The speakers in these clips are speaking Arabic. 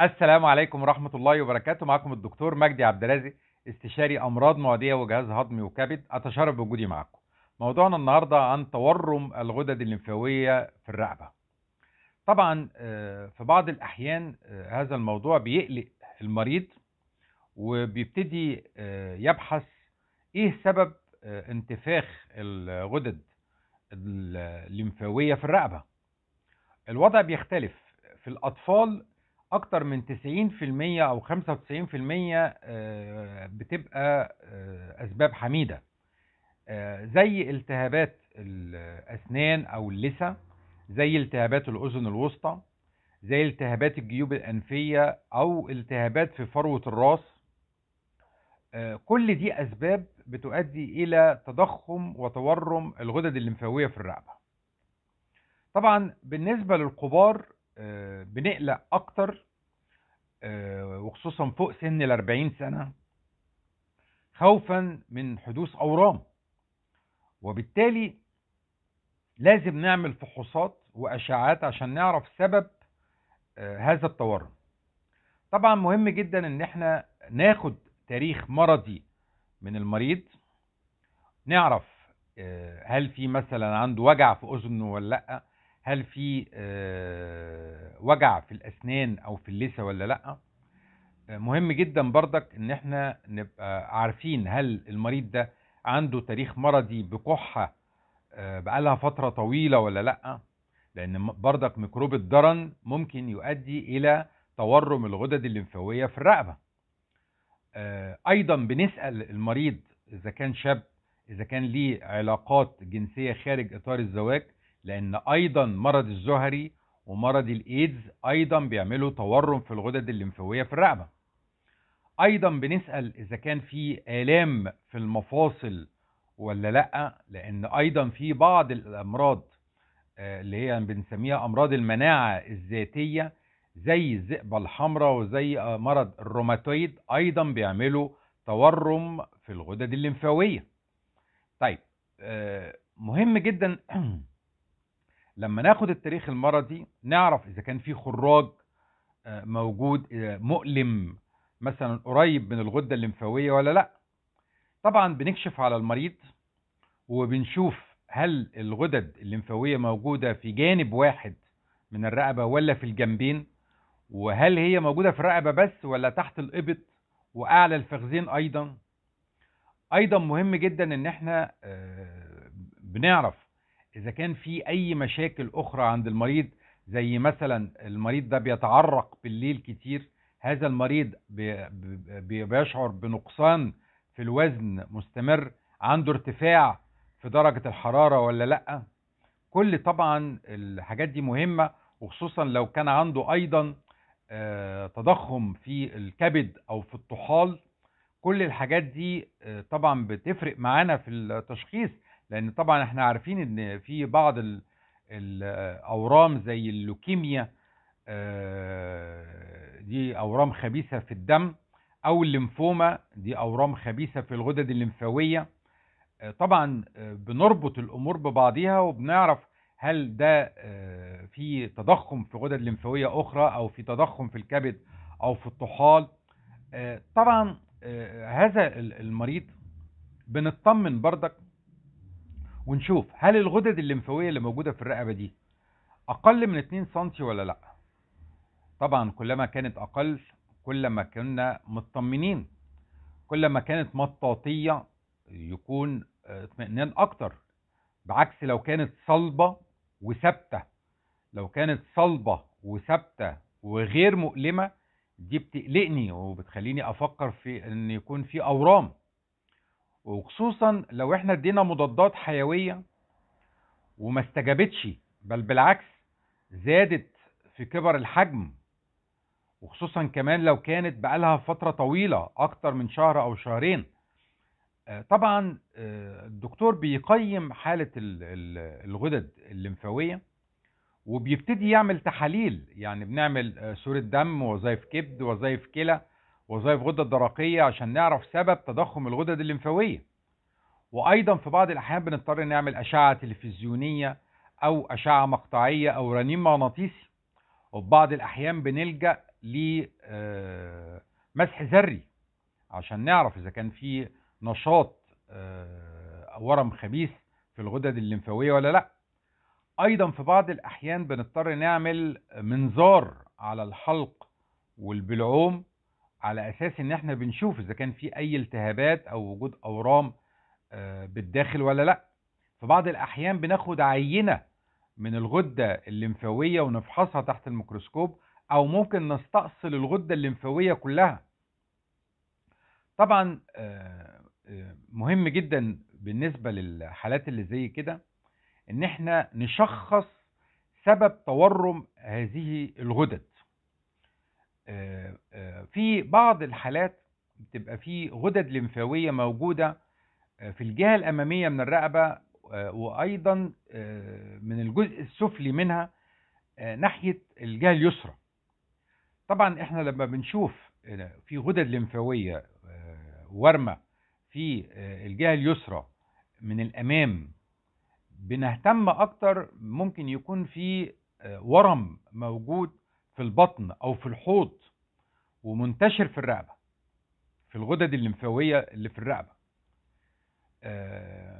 السلام عليكم ورحمة الله وبركاته. معكم الدكتور مجدي عبد الرازق استشاري أمراض معدية وجهاز هضمي وكبد. أتشرف بوجودي معكم. موضوعنا النهاردة عن تورم الغدد الليمفاوية في الرقبة. طبعا آه، في بعض الأحيان آه، هذا الموضوع بيقلق المريض وبيبتدي آه، يبحث إيه سبب انتفاخ الغدد الليمفاوية في الرقبة. الوضع بيختلف. في الأطفال أكتر من 90% أو 95% آه، بتبقى آه، أسباب حميدة. آه، زي التهابات الأسنان أو اللثة زي التهابات الأذن الوسطى زي التهابات الجيوب الأنفية أو التهابات في فروة الراس. كل دي أسباب بتؤدي إلى تضخم وتورم الغدد الليمفاوية في الرقبة. طبعا بالنسبة للكبار بنقلق أكتر آه، وخصوصا فوق سن ال 40 سنة خوفا من حدوث أورام. وبالتالي لازم نعمل فحوصات وأشعات عشان نعرف سبب آه، هذا التورم. طبعا مهم جدا إن إحنا ناخد تاريخ مرضي من المريض نعرف آه، هل في مثلا عنده وجع في أذنه ولا لأ. هل في آه، وجع في الأسنان أو في اللثة ولا لأ؟ آه، مهم جدا بردك إن إحنا نبقى عارفين هل المريض ده عنده تاريخ مرضي بكحة آه، بقالها فترة طويلة ولا لأ؟ لأن م- بردك ميكروب الضرن ممكن يؤدي إلى تورم الغدد الليمفاوية في الرقبة. آه، أيضا بنسأل المريض إذا كان شاب إذا كان ليه علاقات جنسية خارج إطار الزواج لأن أيضا مرض الزهري ومرض الإيدز أيضا بيعملوا تورم في الغدد الليمفاوية في الرقبة. أيضا بنسأل إذا كان في آلام في المفاصل ولا لأ لأن أيضا في بعض الأمراض آه، اللي هي بنسميها أمراض المناعة الذاتية زي الذئبة الحمراء وزي آه، مرض الروماتويد أيضا بيعملوا تورم في الغدد الليمفاوية. طيب آه، مهم جدا لما ناخد التاريخ المرضي نعرف إذا كان في خراج آه، موجود آه، مؤلم مثلا قريب من الغدة الليمفاوية ولا لأ. طبعا بنكشف على المريض وبنشوف هل الغدد الليمفاوية موجودة في جانب واحد من الرقبة ولا في الجنبين وهل هي موجودة في الرقبة بس ولا تحت الإبط وأعلى الفخذين أيضا. أيضا مهم جدا إن إحنا آه، بنعرف إذا كان في أي مشاكل أخرى عند المريض زي مثلا المريض ده بيتعرق بالليل كتير هذا المريض بي- بي- بيشعر بنقصان في الوزن مستمر عنده ارتفاع في درجة الحرارة ولا لأ؟ كل طبعا الحاجات دي مهمة وخصوصا لو كان عنده أيضا آه، تضخم في الكبد أو في الطحال. كل الحاجات دي آه، طبعا بتفرق معانا في التشخيص. لأن طبعا إحنا عارفين إن في بعض ال- الاورام زي اللوكيميا آه، دي أورام خبيثة في الدم أو الليمفوما دي أورام خبيثة في الغدد الليمفاوية. آه، طبعا آه، بنربط الأمور ببعضها وبنعرف هل ده في تضخم في غدد ليمفاويه أخرى أو في تضخم في الكبد أو في الطحال. طبعا هذا ال- المريض بنطمن بردك ونشوف هل الغدد الليمفاويه اللي موجودة في الرقبة دي أقل من 2 سم ولا لأ؟ طبعا كلما كانت أقل كلما كنا مطمنين كلما كانت مطاطية يكون اطمئنان أكتر. بعكس لو كانت صلبة وثابتة لو كانت صلبة وثابتة وغير مؤلمة دي بتقلقني وبتخليني أفكر في إن يكون في أورام. وخصوصا لو إحنا ادينا مضادات حيوية وما استجابتش بل بالعكس زادت في كبر الحجم وخصوصا كمان لو كانت بقالها فترة طويلة أكتر من شهر أو شهرين. آه، طبعا آه، الدكتور بيقيم ال- الغدد الليمفاوية وبيبتدي يعمل تحاليل. يعني بنعمل آه، صورة دم وظائف كبد وظائف كلى وظائف غدة درقية عشان نعرف سبب تضخم الغدد الليمفاوية. وأيضا في بعض الأحيان بنضطر نعمل أشعة تلفزيونية أو أشعة مقطعية أو رنين مغناطيسي. وفي بعض الأحيان بنلجأ لمسح ذري عشان نعرف إذا كان في نشاط آه، ورم خبيث في الغدد الليمفاوية ولا لأ. أيضا في بعض الأحيان بنضطر نعمل منظار على الحلق والبلعوم على أساس إن إحنا بنشوف إذا كان في أي التهابات أو وجود أورام آه، بالداخل ولا لأ. في بعض الأحيان بناخد عينة من الغدة الليمفاوية ونفحصها تحت الميكروسكوب أو ممكن نستأصل الغدة الليمفاوية كلها. طبعا آه، آه، مهم جدا بالنسبة للحالات اللي زي كده إن إحنا نشخص سبب تورم هذه الغدد. في بعض الحالات بتبقى في غدد لمفاوية موجودة في الجهة الأمامية من الرقبة وأيضا من الجزء السفلي منها ناحية الجهة اليسرى. طبعا إحنا لما بنشوف في غدد لمفاوية ورمه في الجهة اليسرى من الأمام بنهتم أكتر ممكن يكون في ورم موجود في البطن أو في الحوض ومنتشر في الرقبة في الغدد الليمفاوية اللي في الرقبة.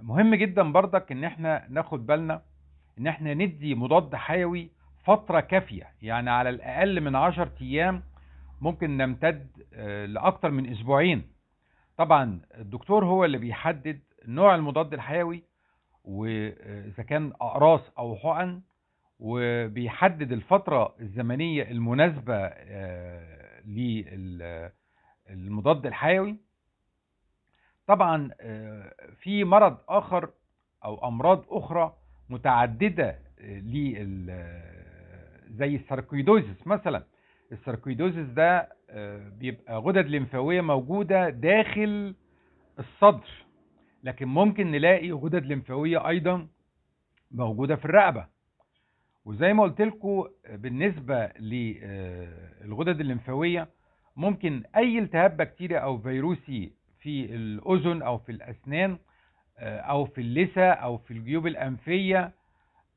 مهم جدا برضك إن إحنا ناخد بالنا إن إحنا ندي مضاد حيوي فترة كافية يعني على الأقل من 10 أيام ممكن نمتد لأكتر من أسبوعين. طبعا الدكتور هو اللي بيحدد نوع المضاد الحيوي وإذا كان أقراص أو حقن وبيحدد الفترة الزمنية المناسبة للمضاد الحيوي. طبعا في مرض آخر أو أمراض أخرى متعددة زي الساركويدوزس مثلا. الساركويدوزس ده بيبقى غدد لمفاويه موجودة داخل الصدر لكن ممكن نلاقي غدد لمفاويه أيضا موجودة في الرقبة. وزي ما قلت لكم بالنسبة للغدد الليمفاوية ممكن أي التهاب بكتيري أو فيروسي في الأذن أو في الأسنان أو في اللثة أو في الجيوب الأنفية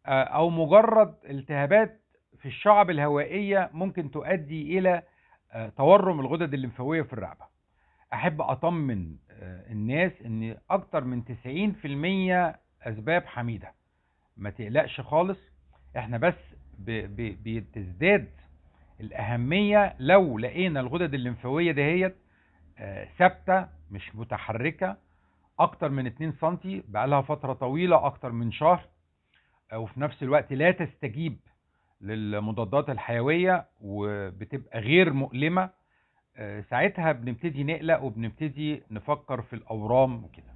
أو مجرد التهابات في الشعب الهوائية ممكن تؤدي إلى تورم الغدد الليمفاوية في الرقبة. أحب أطمن الناس إن أكتر من 90% أسباب حميدة. ما تقلقش خالص إحنا بس بتزداد الأهمية لو لقينا الغدد الليمفاوية دهيت ثابتة مش متحركة أكتر من 2 سم بقى لها فترة طويلة أكتر من شهر وفي نفس الوقت لا تستجيب للمضادات الحيوية وبتبقى غير مؤلمة ساعتها بنبتدي نقلق وبنبتدي نفكر في الأورام وكده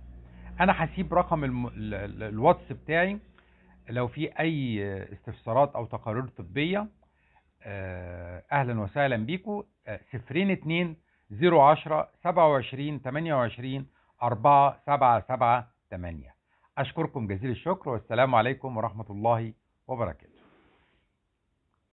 أنا هسيب رقم. الواتس بتاعي لو في أي استفسارات أو تقارير طبية أهلا وسهلا بيكم صفرين اتنين zero عشرة سبعة وعشرين تمانية وعشرين أربعة سبعة سبعة تمانية. أشكركم جزيل الشكر والسلام عليكم ورحمة الله وبركاته.